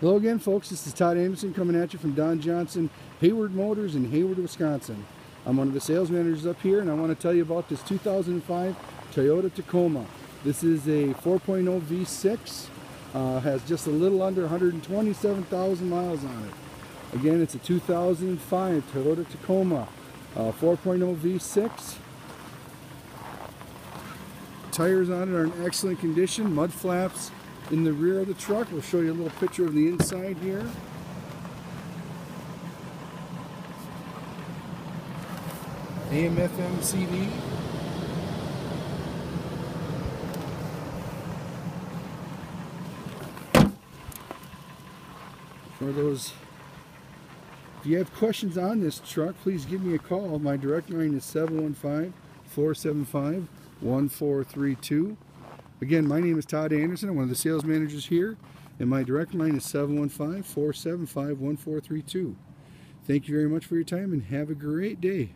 Hello again, folks. This is Todd Anderson coming at you from Don Johnson Hayward Motors in Hayward, Wisconsin. I'm one of the sales managers up here, and I want to tell you about this 2005 Toyota Tacoma. This is a 4.0 V6, uh, has just a little under 127,000 miles on it. Again, it's a 2005 Toyota Tacoma, uh, 4.0 V6. Tires on it are in excellent condition, mud flaps in the rear of the truck. We'll show you a little picture of the inside here. AM, FM, CD. For those, if you have questions on this truck, please give me a call. My direct line is 715 475 1432. Again, my name is Todd Anderson. I'm one of the sales managers here, and my direct line is 715 475 1432. Thank you very much for your time and have a great day.